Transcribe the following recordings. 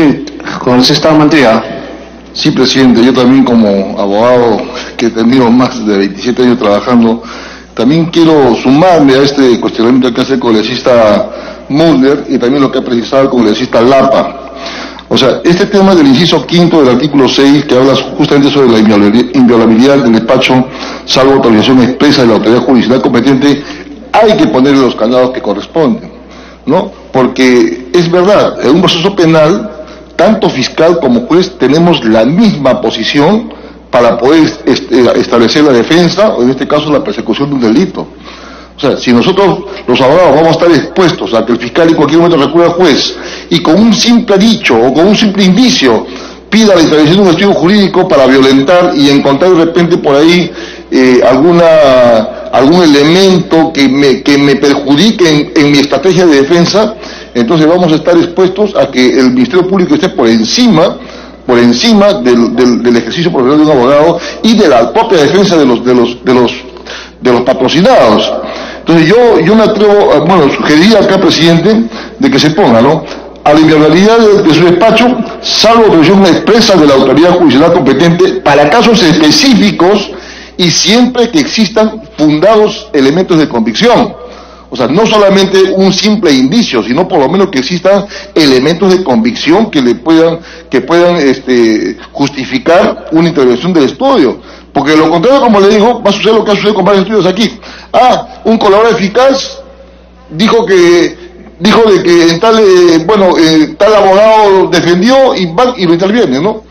Sí, congresista Mantilla. Sí, presidente, yo también como abogado que he tenido más de 27 años trabajando, también quiero sumarme a este cuestionamiento que hace el congresista Mulder y también lo que ha precisado el congresista Lapa. O sea, este tema del inciso quinto del artículo 6, que habla justamente sobre la inviolabilidad del despacho, salvo autorización expresa de la autoridad judicial competente, hay que ponerle los candados que corresponden, ¿no? Porque es verdad, en un proceso penal, tanto fiscal como juez tenemos la misma posición para poder este, establecer la defensa, o en este caso la persecución de un delito. O sea, si nosotros, los abogados, vamos a estar expuestos a que el fiscal en cualquier momento recurra al juez y con un simple dicho o con un simple indicio pida la intervención de un estudio jurídico para violentar y encontrar de repente por ahí eh, alguna, algún elemento que me, que me perjudique en, mi estrategia de defensa, entonces vamos a estar expuestos a que el Ministerio Público esté por encima por encima del, ejercicio profesional de un abogado y de la propia defensa de los, de los, de los, de los patrocinados. Entonces yo, yo me atrevo, a, bueno, sugeriría acá, presidente, de que se ponga, ¿no? A la inviolabilidad de, su despacho, salvo autorización expresa de la autoridad judicial competente para casos específicos y siempre que existan fundados elementos de convicción. O sea, no solamente un simple indicio, sino por lo menos que existan elementos de convicción que le puedan, que puedan este, justificar una intervención del estudio. Porque lo contrario, como le digo, va a suceder lo que ha sucedido con varios estudios aquí. Ah, un colaborador eficaz dijo que dijo de que tal, eh, bueno, eh, tal abogado defendió y van y lo interviene, ¿no?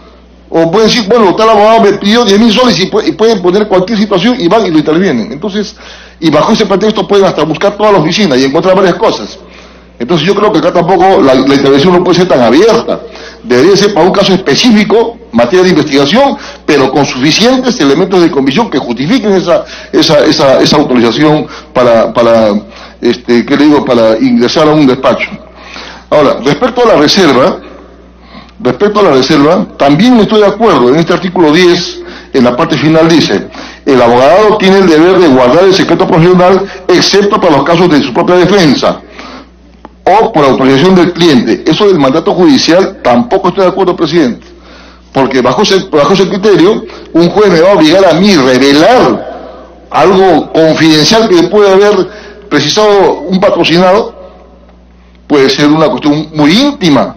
O pueden decir, bueno, tal abogado me pidió 10 mil soles y, pueden poner cualquier situación y van y lo intervienen. Entonces, y bajo ese pretexto pueden hasta buscar toda la oficina y encontrar varias cosas. Entonces yo creo que acá tampoco la, intervención no puede ser tan abierta. Debería ser para un caso específico, materia de investigación, pero con suficientes elementos de convicción que justifiquen esa, esa, esa, esa autorización para, para, este, ¿qué le digo?, para ingresar a un despacho. Ahora, respecto a la reserva, respecto a la reserva, también estoy de acuerdo, en este artículo 10, en la parte final dice, el abogado tiene el deber de guardar el secreto profesional, excepto para los casos de su propia defensa o por autorización del cliente. Eso del mandato judicial tampoco estoy de acuerdo, presidente. Porque bajo ese, bajo ese criterio, un juez me va a obligar a mí revelar algo confidencial que puede haber precisado un patrocinado. Puede ser una cuestión muy íntima.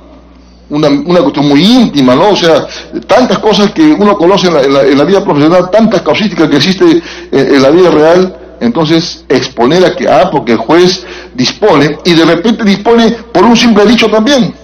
Una, una, cuestión muy íntima, ¿no? O sea, tantas cosas que uno conoce en la, en la, vida profesional, tantas causísticas que existe en la vida real, entonces exponer a que, ah, porque el juez dispone, y de repente dispone por un simple dicho también.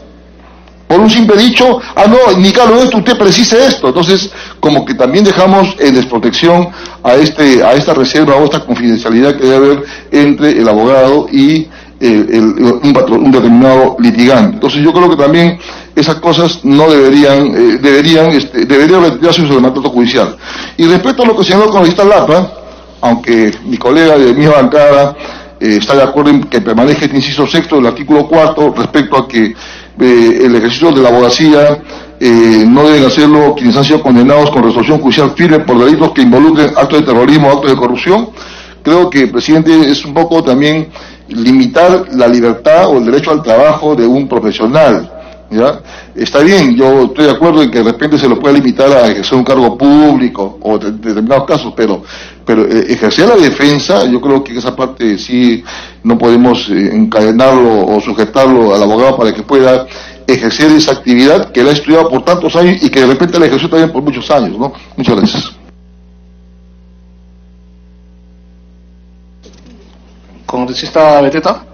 Por un simple dicho, ah, no, ni calo esto, usted precisa esto. Entonces, como que también dejamos en desprotección a, este, a esta reserva o esta confidencialidad que debe haber entre el abogado y un, un, determinado litigante. Entonces, yo creo que también esas cosas no deberían, eh, deberían, este, deberían retirarse del mandato judicial. Y respecto a lo que señaló con la Lapa, aunque mi colega de mi bancada eh, está de acuerdo en que permanezca este inciso sexto del artículo cuarto respecto a que eh, el ejercicio de la abogacía no deben hacerlo quienes han sido condenados con resolución judicial firme por delitos que involucren actos de terrorismo actos de corrupción. Creo que, presidente, es un poco también limitar la libertad o el derecho al trabajo de un profesional. ¿Ya? Está bien, yo estoy de acuerdo en que de repente se lo pueda limitar a ejercer un cargo público o en determinados casos, pero, pero eh, ejercer la defensa, yo creo que esa parte sí no podemos eh, encadenarlo o sujetarlo al abogado para que pueda ejercer esa actividad que él ha estudiado por tantos años y que de repente la ejerció también por muchos años, ¿no? Muchas gracias. Congresista Beteta.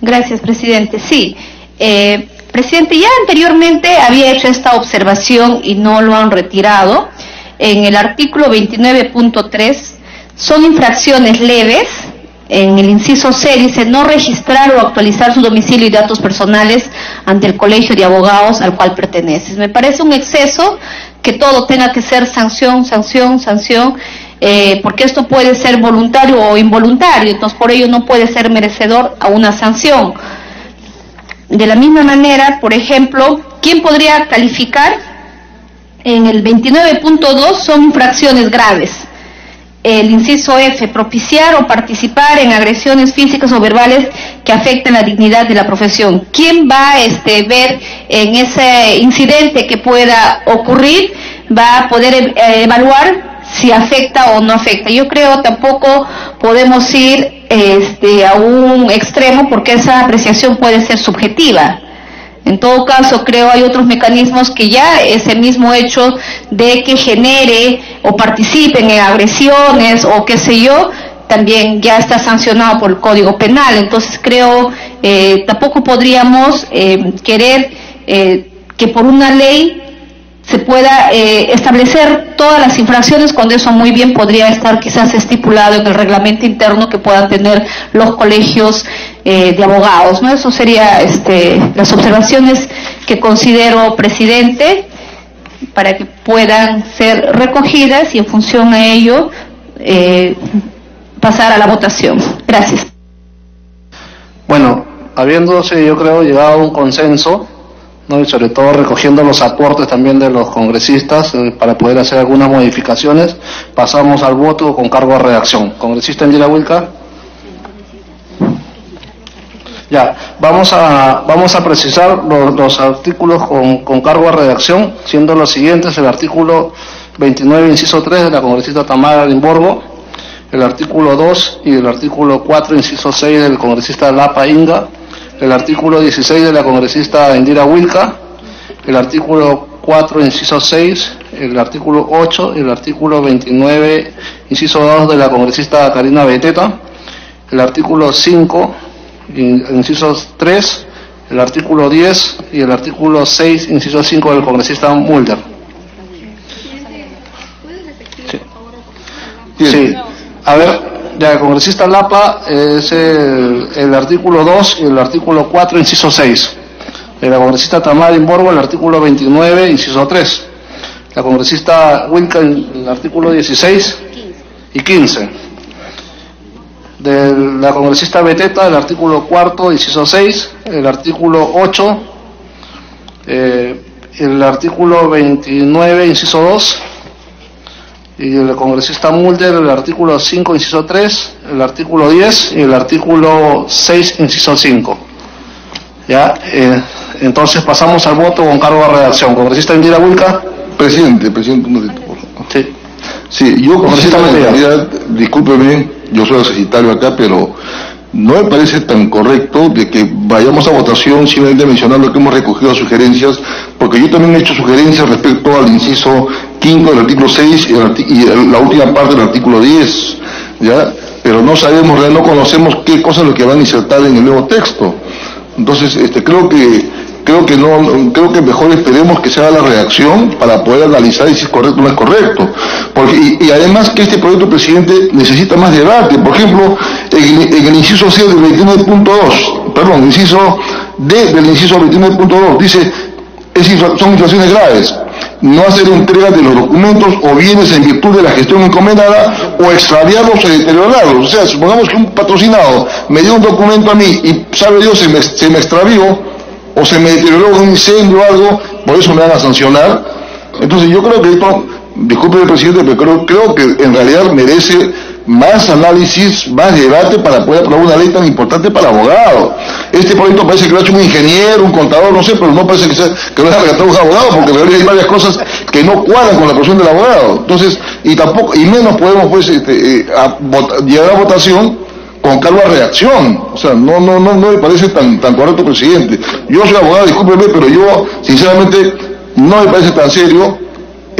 Gracias, presidente. Sí, eh, Presidente, ya anteriormente había hecho esta observación y no lo han retirado. En el artículo 29.3 son infracciones leves. En el inciso C dice no registrar o actualizar su domicilio y datos personales ante el colegio de abogados al cual perteneces. Me parece un exceso que todo tenga que ser sanción, sanción, sanción, eh, porque esto puede ser voluntario o involuntario, entonces por ello no puede ser merecedor a una sanción. De la misma manera, por ejemplo, ¿quién podría calificar? En el 29.2 son infracciones graves. el inciso F, propiciar o participar en agresiones físicas o verbales que afecten la dignidad de la profesión. ¿Quién va a este, ver en ese incidente que pueda ocurrir? Va a poder eh, evaluar si afecta o no afecta. Yo creo tampoco podemos ir este, a un extremo porque esa apreciación puede ser subjetiva. En todo caso, creo hay otros mecanismos que ya ese mismo hecho de que genere o participen en agresiones o qué sé yo, también ya está sancionado por el Código Penal. Entonces creo eh, tampoco podríamos eh, querer eh, que por una ley se pueda eh, establecer todas las infracciones cuando eso muy bien podría estar quizás estipulado en el reglamento interno que puedan tener los colegios eh, de abogados. ¿no? Eso sería este, las observaciones que considero, presidente, para que puedan ser recogidas y en función a ello eh, pasar a la votación. Gracias. Bueno, habiéndose, yo creo, llegado a un consenso, y sobre todo recogiendo los aportes también de los congresistas eh, para poder hacer algunas modificaciones, pasamos al voto con cargo a redacción. Congresista Indira Wilca. Ya, vamos a, vamos a precisar los, los artículos con, con cargo a redacción, siendo los siguientes el artículo 29, inciso 3 de la congresista Tamara Limborgo, el artículo 2 y el artículo 4, inciso 6 del congresista Lapa Inga, el artículo 16 de la congresista Indira Wilca, el artículo 4, inciso 6, el artículo 8, el artículo 29, inciso 2 de la congresista Karina Beteta, el artículo 5, in- inciso 3, el artículo 10 y el artículo 6, inciso 5 del congresista Mulder. Sí. A ver, ya el congresista Lapa es el, el artículo 2 y el artículo 4, inciso 6. De la congresista Tamara Imborgo, el artículo 29, inciso 3. La congresista Wilca, el artículo 16 y 15. De la congresista Beteta, el artículo 4, inciso 6. El artículo 8. eh, el artículo 29, inciso 2 y el congresista Mulder el artículo 5, inciso 3, el artículo 10 y el artículo 6, inciso 5. ¿Ya? Eh, entonces pasamos al voto con cargo a redacción. Congresista Indira Wilca. Presidente, presidente, un momento, por favor. Sí. Sí, yo Congresista realidad, discúlpeme, yo soy secretario acá, pero no me parece tan correcto de que vayamos a votación simplemente mencionando que hemos recogido sugerencias, porque yo también he hecho sugerencias respecto al inciso quinto del artículo 6 y, la última parte del artículo 10, ¿ya? Pero no sabemos, no conocemos qué cosas lo que van a insertar en el nuevo texto. Entonces, este, creo que creo que no, creo que mejor esperemos que se haga la redacción para poder analizar si es correcto o no es correcto. Porque, y, además que este proyecto, presidente, necesita más debate. Por ejemplo, en, el inciso C del 29.2, perdón, inciso D del inciso 29.2, dice, es son infracciones graves. No hacer entrega de los documentos o bienes en virtud de la gestión encomendada o extraviarlos o deteriorarlos. O sea, supongamos que un patrocinado me dio un documento a mí y, sabe Dios, se me, se me extravió o se me deterioró un incendio o algo, por eso me van a sancionar. Entonces yo creo que esto, disculpe el presidente, pero creo, creo que en realidad merece más análisis, más debate para poder aprobar una ley tan importante para abogados. Este proyecto parece que lo ha hecho un ingeniero, un contador, no sé, pero no parece que, sea, que lo haya redactado un abogado, porque en realidad hay varias cosas que no cuadran con la profesión del abogado. Entonces, y tampoco, y menos podemos pues este, eh, llegar a votación con cargo a reacción. O sea, no, no, no, no me parece tan, tan correcto, presidente. Yo soy abogado, discúlpeme, pero yo, sinceramente, no me parece tan serio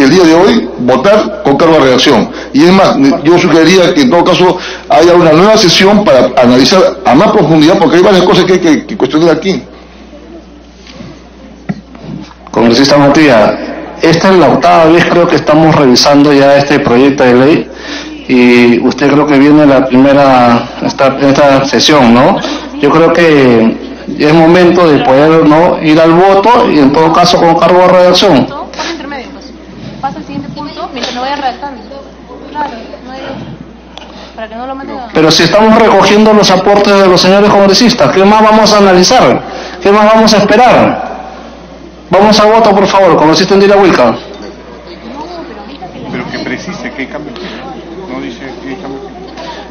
el día de hoy votar con cargo a reacción. Y es más, yo sugeriría que en todo caso haya una nueva sesión para analizar a más profundidad, porque hay varias cosas que hay que, cuestionar aquí. Congresista Matías, esta es la octava vez creo que estamos revisando ya este proyecto de ley y usted creo que viene la primera esta, esta sesión, ¿no? Yo creo que es momento de poder no ir al voto y en todo caso con cargo a redacción. Pasa al siguiente punto mientras me vaya redactando. Claro, no hay... Para que no lo manden a... Pero si estamos recogiendo los aportes de los señores congresistas, ¿qué más vamos a analizar? ¿Qué más vamos a esperar? Vamos al voto, por favor, congresista Indira Wilca. Pero que precise qué cambio. No,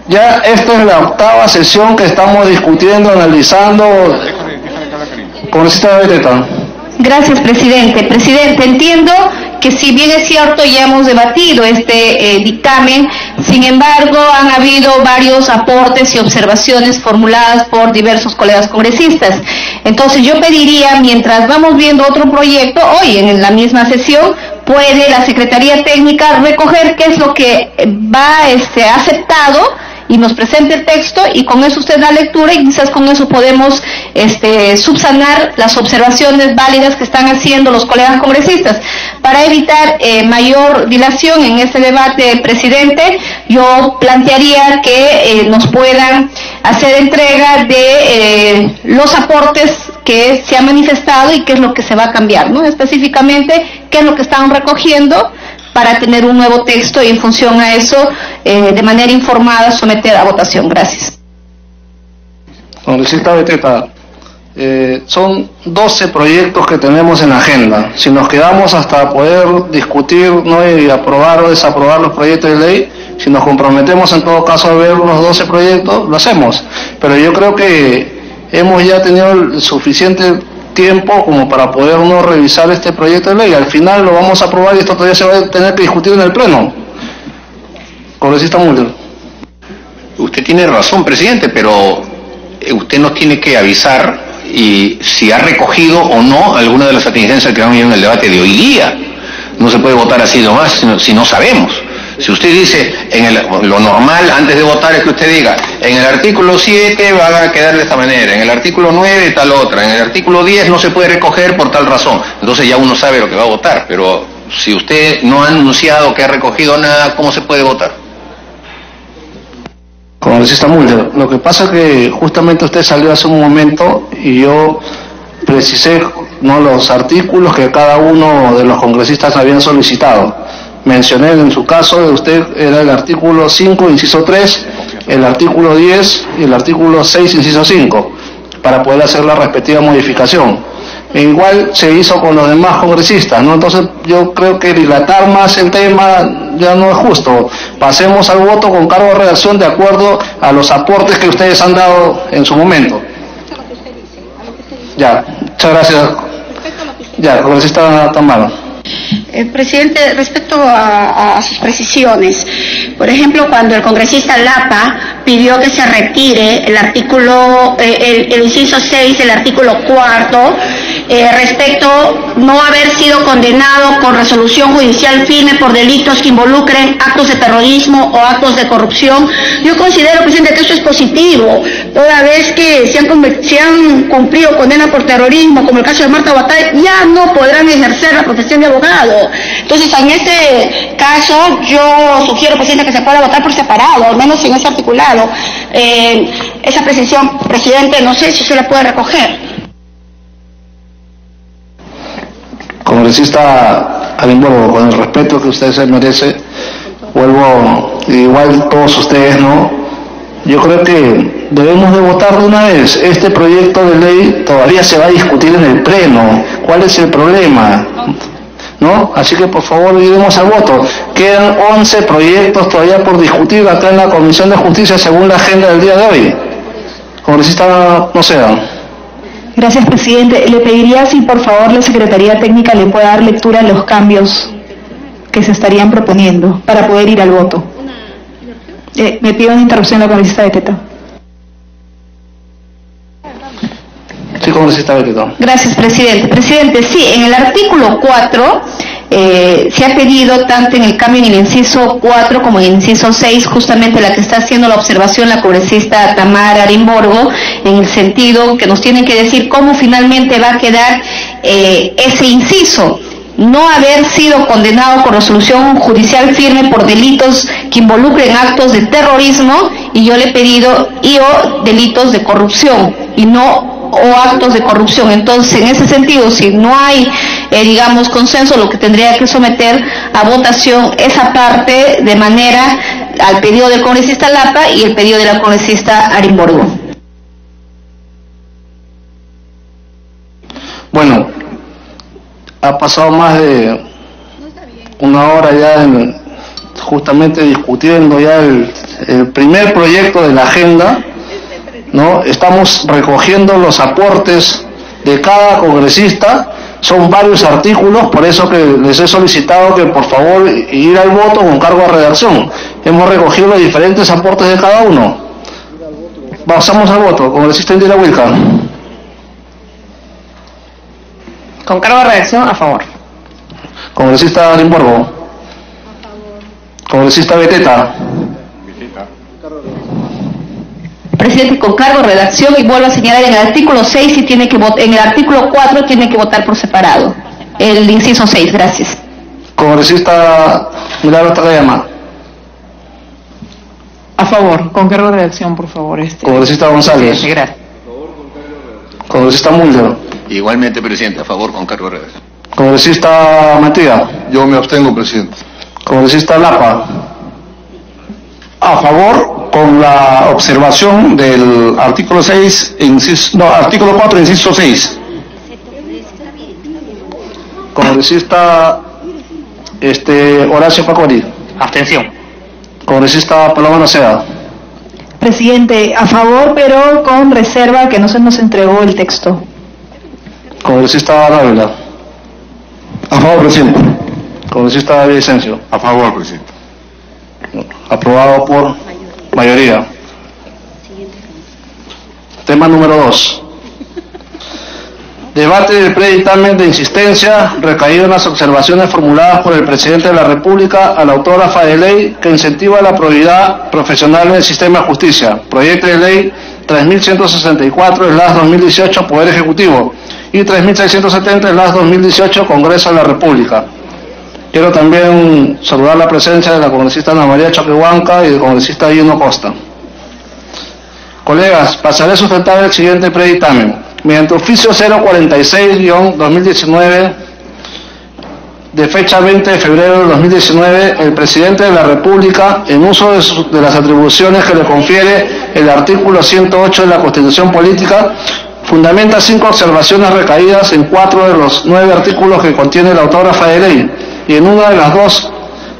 Ya esta es la octava sesión que estamos discutiendo, analizando. Congresista Beteta. Gracias, presidente. Presidente, entiendo que si bien es cierto ya hemos debatido este eh, dictamen, sin embargo han habido varios aportes y observaciones formuladas por diversos colegas congresistas. Entonces yo pediría, mientras vamos viendo otro proyecto, hoy en la misma sesión, puede la Secretaría Técnica recoger qué es lo que va este, aceptado y nos presente el texto y con eso usted da lectura y quizás con eso podemos este, subsanar las observaciones válidas que están haciendo los colegas congresistas. Para evitar eh, mayor dilación en este debate, presidente, yo plantearía que eh, nos puedan hacer entrega de eh, los aportes que se han manifestado y qué es lo que se va a cambiar, ¿no? Específicamente, qué es lo que están recogiendo para tener un nuevo texto y en función a eso, eh, de manera informada, someter a votación. Gracias. Congresista Beteta, eh, son 12 proyectos que tenemos en la agenda. Si nos quedamos hasta poder discutir ¿no? y aprobar o desaprobar los proyectos de ley, si nos comprometemos en todo caso a ver los 12 proyectos, lo hacemos. Pero yo creo que hemos ya tenido suficiente tiempo como para poder uno revisar este proyecto de ley. Al final lo vamos a aprobar y esto todavía se va a tener que discutir en el Pleno. Congresista Mulder. Usted tiene razón, presidente, pero eh, usted nos tiene que avisar y si ha recogido o no alguna de las atingencias que han habido en el debate de hoy día. No se puede votar así nomás si no sabemos. Si usted dice, en el, lo normal antes de votar es que usted diga, en el artículo 7 va a quedar de esta manera, en el artículo 9 tal otra, en el artículo 10 no se puede recoger por tal razón. Entonces ya uno sabe lo que va a votar, pero si usted no ha anunciado que ha recogido nada, ¿cómo se puede votar? Congresista Mulder, lo que pasa es que justamente usted salió hace un momento y yo precisé no los artículos que cada uno de los congresistas habían solicitado mencioné en su caso de usted era el artículo 5, inciso 3, el artículo 10 y el artículo 6, inciso 5, para poder hacer la respectiva modificación. E igual se hizo con los demás congresistas, ¿no? Entonces yo creo que dilatar más el tema ya no es justo. Pasemos al voto con cargo de redacción de acuerdo a los aportes que ustedes han dado en su momento. Ya, muchas gracias. Ya, congresista Tamara. Eh, presidente, respecto a, sus precisiones, por ejemplo, cuando el congresista Lapa pidió que se retire el artículo, eh, el, inciso 6, el artículo cuarto, eh, respecto no haber sido condenado con resolución judicial firme por delitos que involucren actos de terrorismo o actos de corrupción, yo considero, presidente, que eso es positivo, toda vez que se han, cumplido condena por terrorismo, como el caso de Marta Batalla, ya no podrán ejercer la profesión de abogado. Entonces, en este caso, yo sugiero, presidente, que se pueda votar por separado, al menos en ese articulado. Eh, esa precisión, presidente, no sé si se la puede recoger. Congresista Alimborgo, con el respeto que usted se merece, vuelvo, igual todos ustedes, ¿no? Yo creo que debemos de votar de una vez. Este proyecto de ley todavía se va a discutir en el Pleno. ¿Cuál es el problema? ¿no? Así que por favor iremos al voto. Quedan 11 proyectos todavía por discutir acá en la Comisión de Justicia según la agenda del día de hoy. Congresista sea. Gracias, presidente. Le pediría si por favor la Secretaría Técnica le pueda dar lectura a los cambios que se estarían proponiendo para poder ir al voto. Eh, me pido una interrupción a la congresista de Teta. Gracias, presidente. Presidente, sí, en el artículo 4 eh, se ha pedido tanto en el cambio en el inciso 4 como en el inciso 6, justamente la que está haciendo la observación la congresista Tamara Arimborgo, en el sentido que nos tienen que decir cómo finalmente va a quedar eh, ese inciso no haber sido condenado con resolución judicial firme por delitos que involucren actos de terrorismo y yo le he pedido y o delitos de corrupción y no o actos de corrupción. Entonces, en ese sentido, si no hay, eh, digamos, consenso, lo que tendría que someter a votación esa parte de manera al pedido del congresista Lapa y el pedido de la congresista Arimborgo. Bueno, ha pasado más de una hora ya, justamente discutiendo ya el, el primer proyecto de la agenda, ¿no? Estamos recogiendo los aportes de cada congresista, son varios artículos, por eso que les he solicitado que por favor ir al voto con cargo a redacción. Hemos recogido los diferentes aportes de cada uno. Pasamos al voto, congresista Indira Wilca. Con cargo de redacción, a favor. Congresista Limborgo. Congresista Beteta. Presidente, con cargo de redacción y vuelvo a señalar en el artículo 6 y tiene que votar, en el artículo 4 tiene que votar por separado. El inciso 6, gracias. Congresista Milagro Takayama. A favor, con cargo de redacción, por favor. Este. Congresista González. Sí, gracias. Congresista Mulder. Igualmente, presidente, a favor con cargo de redacción. Congresista Matías. Yo me abstengo, presidente. Congresista Lapa. A favor con la observación del artículo 6, inciso, no, artículo 4, inciso 6. Congresista este, Horacio Pacori. Abstención. Congresista Paloma Naceda. Presidente, a favor, pero con reserva que no se nos entregó el texto. Congresista Dávila. A favor, presidente. Congresista Vicencio. A favor, presidente. Aprobado por mayoría. Tema número 2. Debate del predictamen de insistencia recaído en las observaciones formuladas por el presidente de la República a la autógrafa de ley que incentiva la probidad profesional en el sistema de justicia. Proyecto de ley 3164 las 2018 Poder Ejecutivo y 3670 las 2018 Congreso de la República. Quiero también saludar la presencia de la congresista Ana María Choquehuanca y del congresista Gino Costa. Colegas, pasaré a sustentar el siguiente predictamen. Mediante oficio 046-2019, de fecha 20 de febrero de 2019, el presidente de la República, en uso de las atribuciones que le confiere el artículo 108 de la Constitución Política, fundamenta cinco observaciones recaídas en cuatro de los nueve artículos que contiene la autógrafa de ley y en una de las dos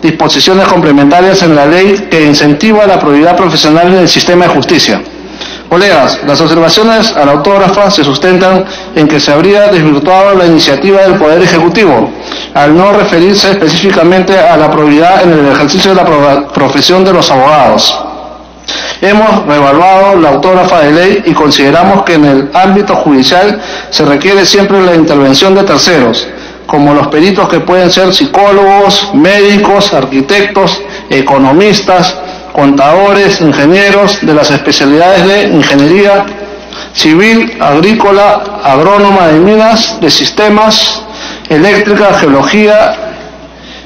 disposiciones complementarias en la ley que incentiva la probidad profesional en el sistema de justicia. Colegas, las observaciones a la autógrafa se sustentan en que se habría desvirtuado la iniciativa del Poder Ejecutivo, al no referirse específicamente a la probidad en el ejercicio de la pro- profesión de los abogados. Hemos reevaluado la autógrafa de ley y consideramos que en el ámbito judicial se requiere siempre la intervención de terceros, como los peritos que pueden ser psicólogos, médicos, arquitectos, economistas, contadores, ingenieros de las especialidades de ingeniería civil, agrícola, agrónoma de minas, de sistemas, eléctrica, geología,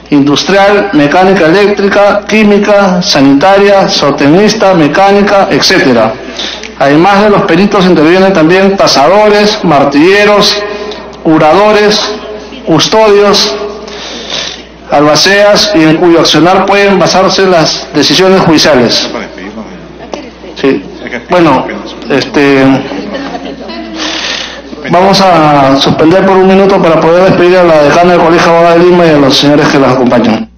industrial, mecánica eléctrica, química, sanitaria, zootecnista, mecánica, etc. Además de los peritos intervienen también tasadores, martilleros, curadores, custodios, albaceas y en cuyo accionar pueden basarse las decisiones judiciales. Bueno, este, vamos a suspender por un minuto para poder despedir a la decana del Colegio de Lima y a los señores que las acompañan.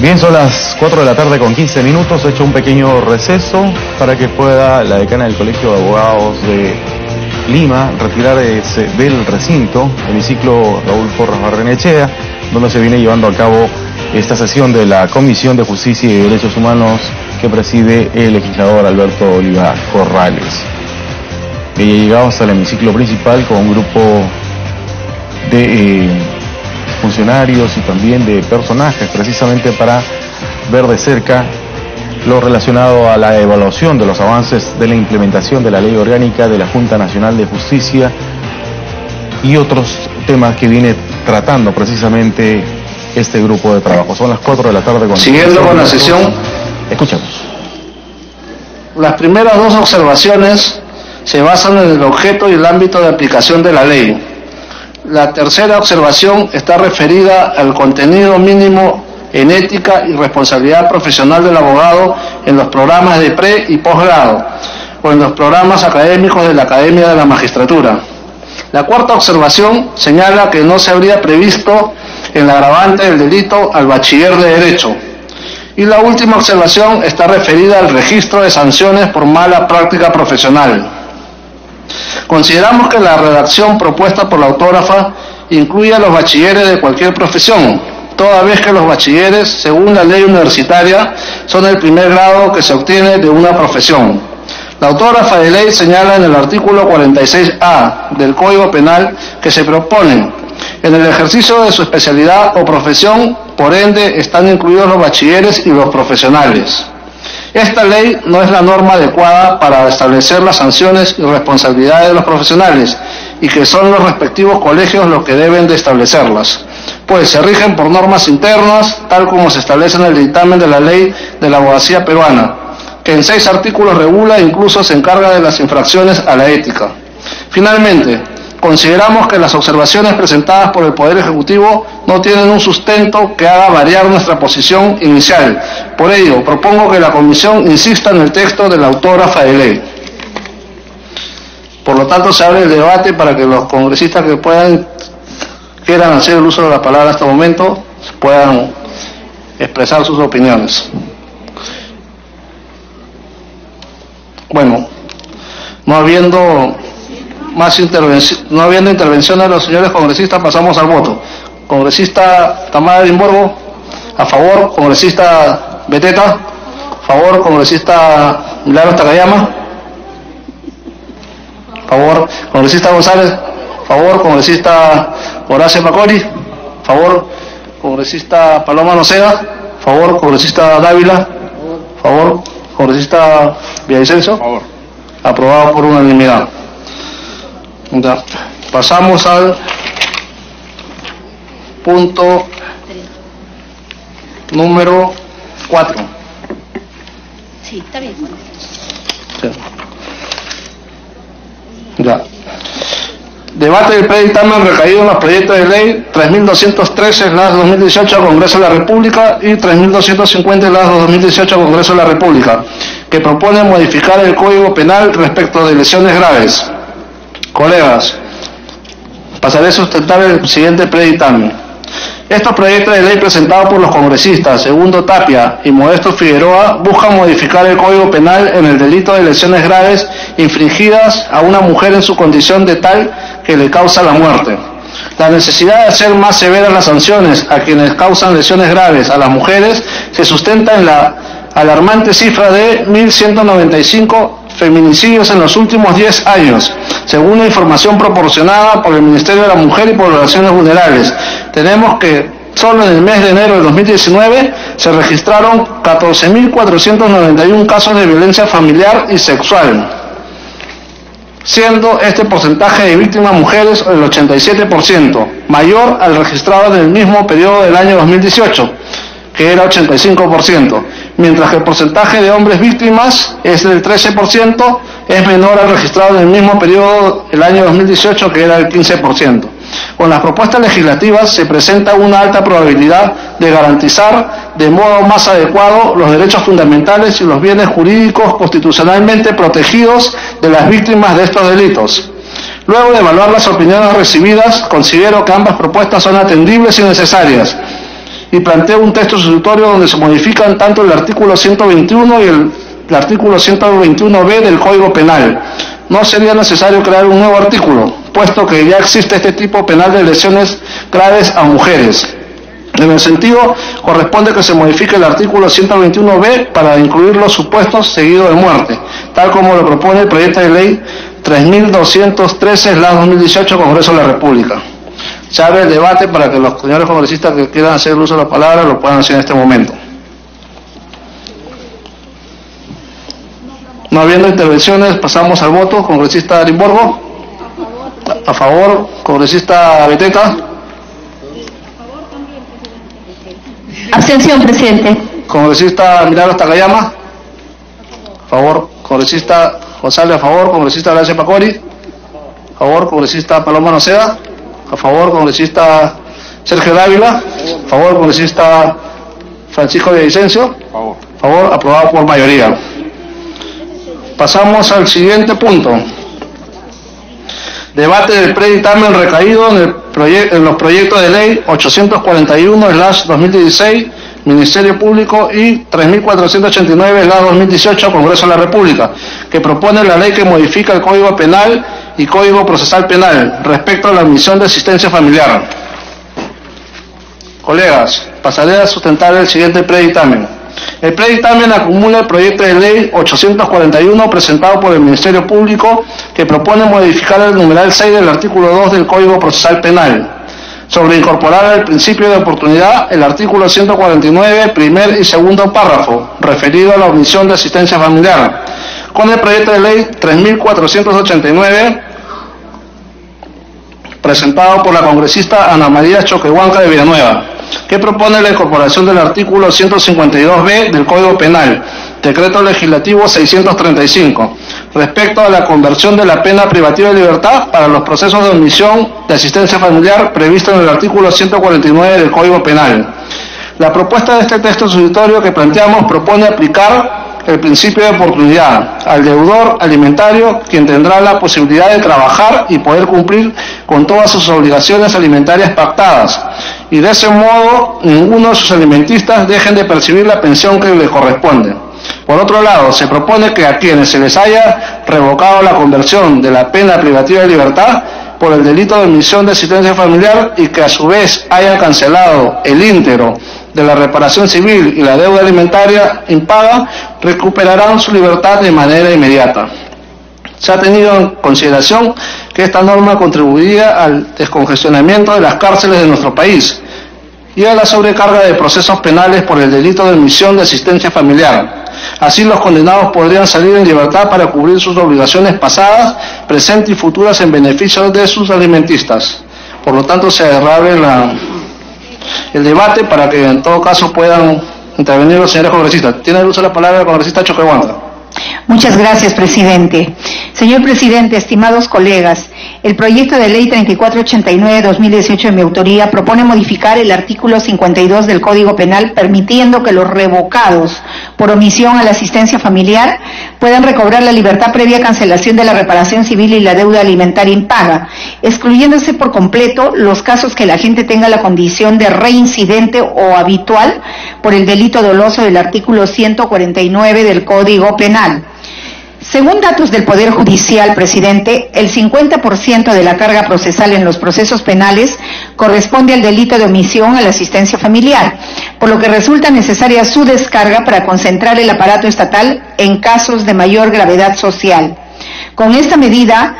Bien, son las 4 de la tarde con 15 minutos. He hecho un pequeño receso para que pueda la decana del Colegio de Abogados de Lima retirarse del recinto, hemiciclo Raúl Porras Barrenechea, donde se viene llevando a cabo esta sesión de la Comisión de Justicia y Derechos Humanos que preside el legislador Alberto Oliva Corrales. He llegado hasta el hemiciclo principal con un grupo de eh, funcionarios y también de personajes precisamente para ver de cerca lo relacionado a la evaluación de los avances de la implementación de la ley orgánica de la Junta Nacional de Justicia y otros temas que viene tratando precisamente este grupo de trabajo. Son las 4 de la tarde con Siguiendo con la sesión, Escuchamos. las primeras dos observaciones se basan en el objeto y el ámbito de aplicación de la ley. La tercera observación está referida al contenido mínimo en ética y responsabilidad profesional del abogado en los programas de pre y posgrado o en los programas académicos de la Academia de la Magistratura. La cuarta observación señala que no se habría previsto en la agravante del delito al bachiller de Derecho. Y la última observación está referida al registro de sanciones por mala práctica profesional. Consideramos que la redacción propuesta por la autógrafa incluye a los bachilleres de cualquier profesión, toda vez que los bachilleres, según la ley universitaria, son el primer grado que se obtiene de una profesión. La autógrafa de ley señala en el artículo 46A del Código Penal que se propone en el ejercicio de su especialidad o profesión, por ende, están incluidos los bachilleres y los profesionales. Esta ley no es la norma adecuada para establecer las sanciones y responsabilidades de los profesionales y que son los respectivos colegios los que deben de establecerlas, pues se rigen por normas internas, tal como se establece en el dictamen de la ley de la abogacía peruana, que en seis artículos regula e incluso se encarga de las infracciones a la ética. Finalmente, consideramos que las observaciones presentadas por el Poder Ejecutivo no tienen un sustento que haga variar nuestra posición inicial. Por ello, propongo que la Comisión insista en el texto de la autógrafa de ley. Por lo tanto, se abre el debate para que los congresistas que puedan, quieran hacer el uso de la palabra en este momento, puedan expresar sus opiniones. Bueno, no habiendo más intervención, no habiendo intervención de los señores congresistas, pasamos al voto. Congresista Tamara Limborgo, a favor, congresista Beteta, a favor, congresista Milagros Takayama, a favor, congresista González, a favor, congresista Horacio Macori, a favor, congresista Paloma Noceda, a favor, congresista Dávila, a favor, congresista Villavicencio, favor. aprobado por unanimidad. Ya. Pasamos al punto número 4. Sí, está bien. Ya. Debate del predictamen recaído en los proyectos de ley 3.213 las 2018 al Congreso de la República y 3.250 las 2018 al Congreso de la República, que propone modificar el Código Penal respecto de lesiones graves. Colegas, pasaré a sustentar el siguiente predictamen. Estos proyectos de ley presentados por los congresistas Segundo Tapia y Modesto Figueroa buscan modificar el Código Penal en el delito de lesiones graves infringidas a una mujer en su condición de tal que le causa la muerte. La necesidad de hacer más severas las sanciones a quienes causan lesiones graves a las mujeres se sustenta en la alarmante cifra de 1.195 feminicidios en los últimos 10 años, según la información proporcionada por el Ministerio de la Mujer y Poblaciones Vulnerables. Tenemos que solo en el mes de enero de 2019 se registraron 14.491 casos de violencia familiar y sexual, siendo este porcentaje de víctimas mujeres el 87%, mayor al registrado en el mismo periodo del año 2018 que era 85%, mientras que el porcentaje de hombres víctimas es del 13%, es menor al registrado en el mismo periodo del año 2018, que era el 15%. Con las propuestas legislativas se presenta una alta probabilidad de garantizar de modo más adecuado los derechos fundamentales y los bienes jurídicos constitucionalmente protegidos de las víctimas de estos delitos. Luego de evaluar las opiniones recibidas, considero que ambas propuestas son atendibles y necesarias y planteo un texto sustitutorio donde se modifican tanto el artículo 121 y el, el artículo 121b del Código Penal. No sería necesario crear un nuevo artículo, puesto que ya existe este tipo penal de lesiones graves a mujeres. En el sentido, corresponde que se modifique el artículo 121b para incluir los supuestos seguidos de muerte, tal como lo propone el proyecto de ley 3213-2018 Congreso de la República. Se abre el debate para que los señores congresistas que quieran hacer uso de la palabra lo puedan hacer en este momento. No habiendo intervenciones, pasamos al voto. Congresista Arimborgo. A favor. Congresista Beteta. Abstención, presidente. Congresista Milagros Takayama. A favor. Congresista González, a favor. Congresista Gracia Pacori. A favor. Congresista Paloma Noceda. A A favor, congresista Sergio Dávila. A favor, congresista Francisco Villavicencio. A favor. favor, aprobado por mayoría. Pasamos al siguiente punto. Debate del predictamen recaído en, el proye- en los proyectos de ley 841-2016, Ministerio Público y 3489-2018, Congreso de la República, que propone la ley que modifica el Código Penal y Código Procesal Penal respecto a la admisión de asistencia familiar. Colegas, pasaré a sustentar el siguiente predictamen. El predictamen acumula el proyecto de ley 841 presentado por el Ministerio Público que propone modificar el numeral 6 del artículo 2 del Código Procesal Penal sobre incorporar al principio de oportunidad el artículo 149, primer y segundo párrafo, referido a la omisión de asistencia familiar, con el proyecto de ley 3489 presentado por la congresista Ana María Choquehuanca de Villanueva, que propone la incorporación del artículo 152b del Código Penal, Decreto Legislativo 635, respecto a la conversión de la pena privativa de libertad para los procesos de omisión de asistencia familiar previsto en el artículo 149 del Código Penal. La propuesta de este texto sustitutorio que planteamos propone aplicar el principio de oportunidad al deudor alimentario, quien tendrá la posibilidad de trabajar y poder cumplir con todas sus obligaciones alimentarias pactadas, y de ese modo ninguno de sus alimentistas dejen de percibir la pensión que le corresponde. Por otro lado, se propone que a quienes se les haya revocado la conversión de la pena privativa de libertad por el delito de omisión de asistencia familiar y que a su vez hayan cancelado el íntero de la reparación civil y la deuda alimentaria impaga, recuperarán su libertad de manera inmediata. Se ha tenido en consideración que esta norma contribuiría al descongestionamiento de las cárceles de nuestro país y a la sobrecarga de procesos penales por el delito de omisión de asistencia familiar. Así los condenados podrían salir en libertad para cubrir sus obligaciones pasadas, presentes y futuras en beneficio de sus alimentistas. Por lo tanto, se agarre la, el debate para que en todo caso puedan intervenir los señores congresistas. Tiene el uso de la palabra el congresista Choquehuanca. Muchas gracias, presidente. Señor presidente, estimados colegas, el proyecto de ley 3489-2018 de mi autoría propone modificar el artículo 52 del Código Penal permitiendo que los revocados por omisión a la asistencia familiar puedan recobrar la libertad previa cancelación de la reparación civil y la deuda alimentaria impaga, excluyéndose por completo los casos que la gente tenga la condición de reincidente o habitual por el delito doloso del artículo 149 del Código Penal. Según datos del Poder Judicial, presidente, el 50% de la carga procesal en los procesos penales corresponde al delito de omisión a la asistencia familiar, por lo que resulta necesaria su descarga para concentrar el aparato estatal en casos de mayor gravedad social. Con esta medida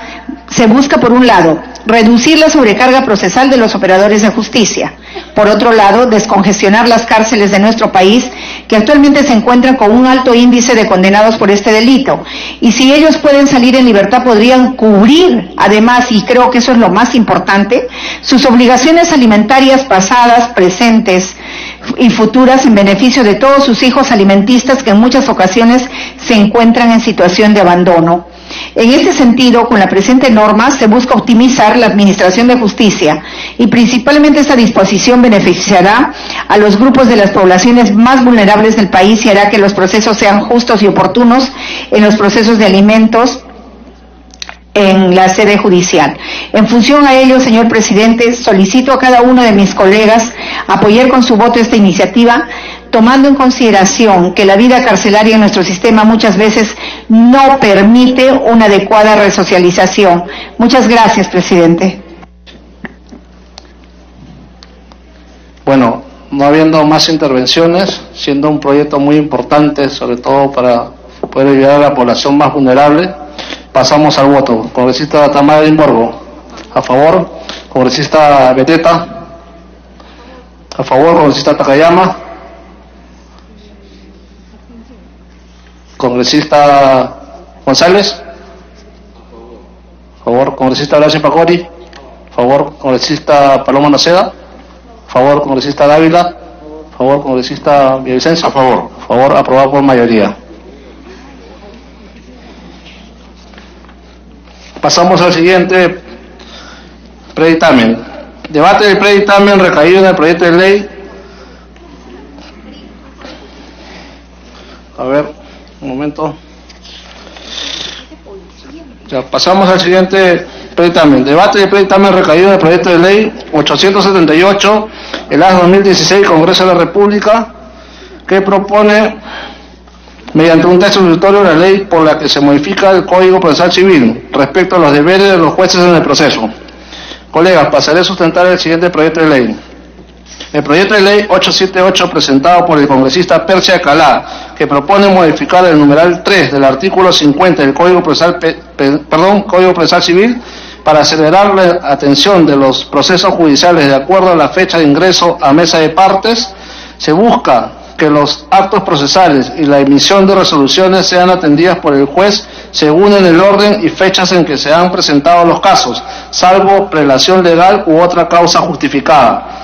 se busca, por un lado, reducir la sobrecarga procesal de los operadores de justicia. Por otro lado, descongestionar las cárceles de nuestro país, que actualmente se encuentran con un alto índice de condenados por este delito. Y si ellos pueden salir en libertad, podrían cubrir, además, y creo que eso es lo más importante, sus obligaciones alimentarias pasadas, presentes y futuras en beneficio de todos sus hijos alimentistas que en muchas ocasiones se encuentran en situación de abandono. En este sentido, con la presente norma se busca optimizar la administración de justicia y principalmente esta disposición beneficiará a los grupos de las poblaciones más vulnerables del país y hará que los procesos sean justos y oportunos en los procesos de alimentos en la sede judicial. En función a ello, señor presidente, solicito a cada uno de mis colegas apoyar con su voto esta iniciativa, tomando en consideración que la vida carcelaria en nuestro sistema muchas veces no permite una adecuada resocialización. Muchas gracias, presidente. Bueno, no habiendo más intervenciones, siendo un proyecto muy importante, sobre todo para poder ayudar a la población más vulnerable, pasamos al voto. Congresista Tamara Limborgo, a favor. Congresista Beteta, a favor. Congresista Takayama, Congresista González, favor. Congresista Horacio Pacori, favor. Congresista Paloma Naceda, a favor. Congresista Dávila, favor. Congresista Villavicencio, a favor. Favor, aprobado por mayoría. Pasamos al siguiente predictamen. Debate del predictamen recaído en el proyecto de ley. A ver, un momento. Ya, pasamos al siguiente predictamen. Debate del predictamen recaído en el proyecto de ley 878, el AS 2016, Congreso de la República, que propone, mediante un texto sustitutorio, la ley por la que se modifica el Código Procesal Civil respecto a los deberes de los jueces en el proceso. Colegas, pasaré a sustentar el siguiente proyecto de ley. El proyecto de ley 878 presentado por el congresista Persia Calá, que propone modificar el numeral 3 del artículo 50 del Código Procesal, Pe- Pe- perdón, Código Procesal Civil para acelerar la atención de los procesos judiciales de acuerdo a la fecha de ingreso a mesa de partes, se busca que los actos procesales y la emisión de resoluciones sean atendidas por el juez según en el orden y fechas en que se han presentado los casos, salvo prelación legal u otra causa justificada.